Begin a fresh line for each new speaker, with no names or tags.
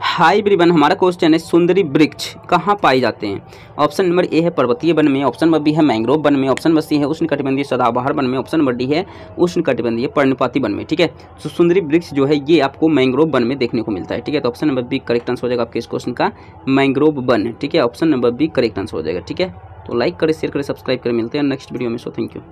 High ब्रिबन, हमारा question है सुंदरी वृक्ष, कहाँ पाए जाते हैं? ऑप्शन नंबर ए है पर्वतीय वन में ऑप्शन नंबर बी है मैंग्रोव वन में ऑप्शन नंबर सी है उष्णकटिबंधीय सदाबहार वन में ऑप्शन नंबर डी है उष्णकटिबंधीय पर्णपाती वन में, ठीक है? तो सुंदरी वृक्ष जो है, ये आपको मैंग्रोव वन में देखने को मिलता है, ठीक है? तो option number B correct answer हो जाएगा आपके इस क्वेश्चन का मैंग्रोव वन, ठीक है? Option number B correct answer हो जाएगा, ठीक है? तो लाइक करें शेयर करें सब्सक्राइब करें, मिलते हैं नेक्स्ट वीडियो में सो थैंक यू